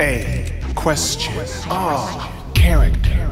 A question of character.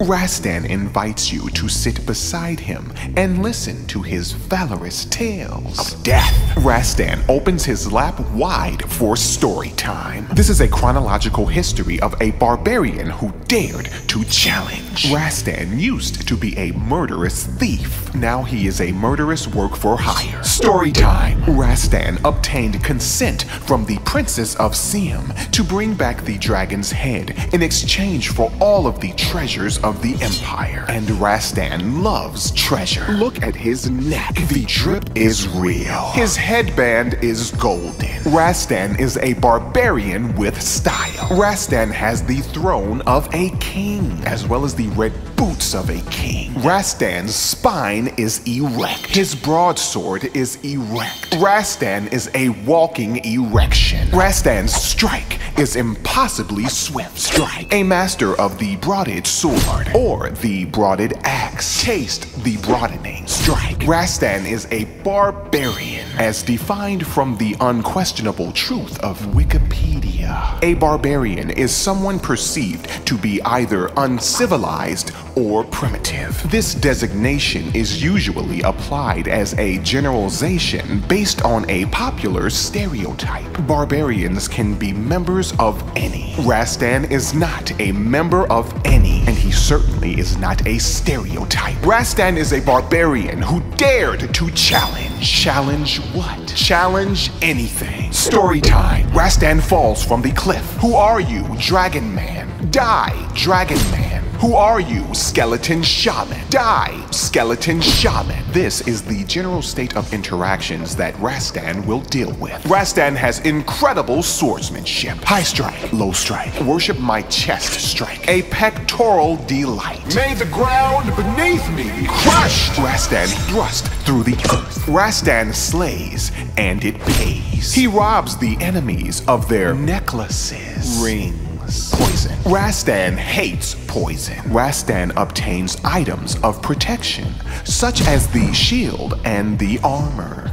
Rastan invites you to sit beside him and listen to his valorous tales of death. Rastan opens his lap wide for story time. This is a chronological history of a barbarian who dared to challenge. Rastan used to be a murderous thief. Now he is a murderous work for hire. Story time. Rastan obtained consent from the Princess of Siam to bring back the dragon's head in exchange for all of the treasures of the Empire. And Rastan loves treasure. Look at his neck. The drip is real. His headband is golden. Rastan is a barbarian with style. Rastan has the throne of a king, as well as the red boots of a king. Rastan's spine is erect. His broadsword is erect. Rastan is a walking erection. Rastan's strike is impossibly swift. Strike. A master of the broaded sword or the broaded axe. Taste the broadening. Strike. Rastan is a barbarian as defined from the unquestionable truth of Wikipedia. A barbarian is someone perceived to be either uncivilized or primitive. This designation is usually applied as a generalization based on a popular stereotype. Barbarians can be members of any. Rastan is not a member of any, and he certainly is not a stereotype. Rastan is a barbarian who dared to challenge. Challenge what? Challenge anything. Story time. Rastan falls from the cliff. Who are you, Dragon Man? Die, Dragon Man. Who are you, Skeleton Shaman? Die, Skeleton Shaman. This is the general state of interactions that Rastan will deal with. Rastan has incredible swordsmanship. High strike, low strike. Worship my chest strike. A pectoral delight. May the ground beneath me be crushed. Rastan thrust through the earth. Rastan slays, and it pays. He robs the enemies of their necklaces, rings. Poison. Rastan hates poison. Rastan obtains items of protection, such as the shield and the armor.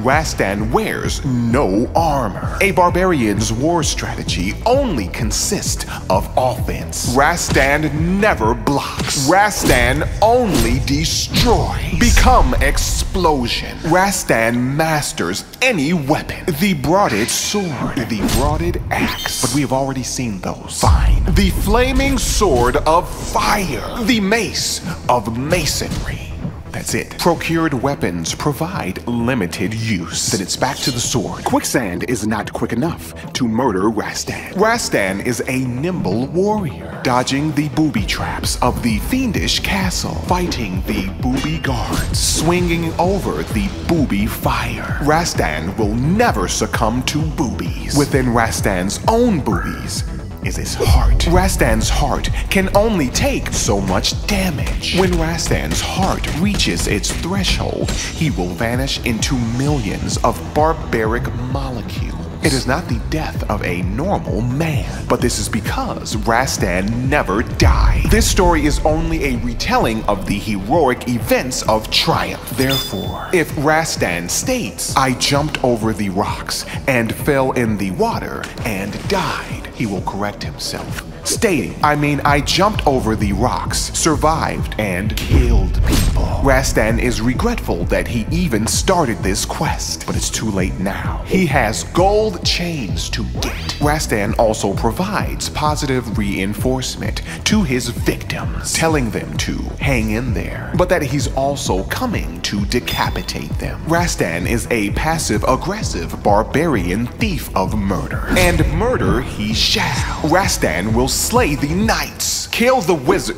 Rastan wears no armor. A barbarian's war strategy only consists of offense. Rastan never blocks. Rastan only destroys. Become explosion. Rastan masters any weapon. The broaded sword, the broaded axe. But we have already seen those. Fine. The flaming sword of fire. The mace of masonry. That's it. Procured weapons provide limited use. Then it's back to the sword. Quicksand is not quick enough to murder Rastan. Rastan is a nimble warrior, dodging the booby traps of the fiendish castle, fighting the booby guards, swinging over the booby fire. Rastan will never succumb to boobies. Within Rastan's own boobies, is his heart. Rastan's heart can only take so much damage. When Rastan's heart reaches its threshold, he will vanish into millions of barbaric molecules. It is not the death of a normal man, but this is because Rastan never died. This story is only a retelling of the heroic events of Triumph. Therefore, if Rastan states, I jumped over the rocks and fell in the water and died, he will correct himself, stating, I mean, I jumped over the rocks, survived, and killed people. Rastan is regretful that he even started this quest, but it's too late now. He has gold chains to get. Rastan also provides positive reinforcement to his victims, telling them to hang in there, but that he's also coming to decapitate them. Rastan is a passive aggressive barbarian thief of murder, and murder he shall. Rastan will slay the knights, kill the wizard,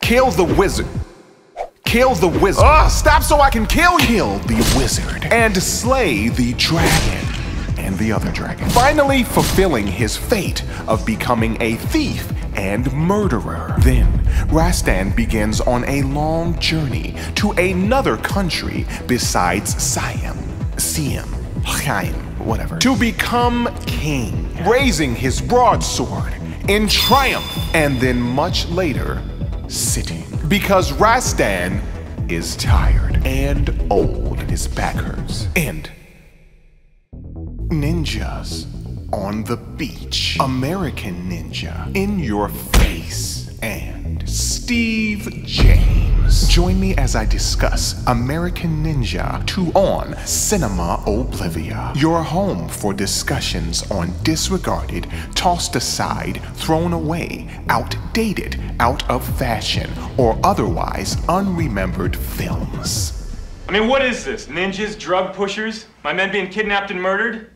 kill the wizard. Kill the wizard. Ugh, stop so I can kill you. Kill the wizard. And slay the dragon. And the other dragon. Finally fulfilling his fate of becoming a thief and murderer. Then, Rastan begins on a long journey to another country besides Siam. Siam. Chaim, whatever. To become king, raising his broadsword in triumph, and then much later, sitting. Because Rastan is tired and old and his back hurts. And ninjas on the beach, American Ninja in your face, Steve James. Join me as I discuss American Ninja 2 on Cinema Oblivia, your home for discussions on disregarded, tossed aside, thrown away, outdated, out of fashion, or otherwise unremembered films. I mean, what is this? Ninjas, drug pushers, my men being kidnapped and murdered?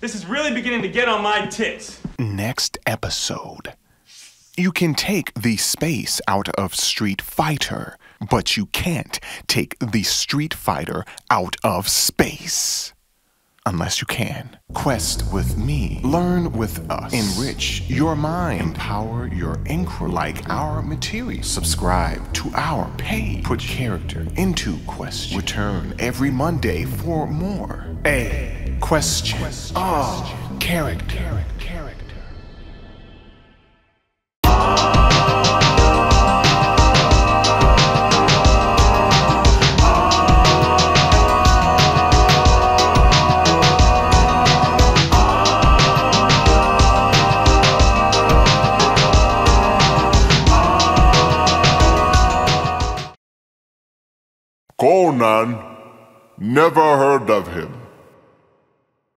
This is really beginning to get on my tits. Next episode. You can take the space out of Street Fighter, but you can't take the Street Fighter out of space. Unless you can. Quest with me. Learn with us. Enrich your mind. Empower your inquiry like our material. Subscribe to our page. Put character into question. Return every Monday for more. A question. Oh, character. Conan. Never heard of him.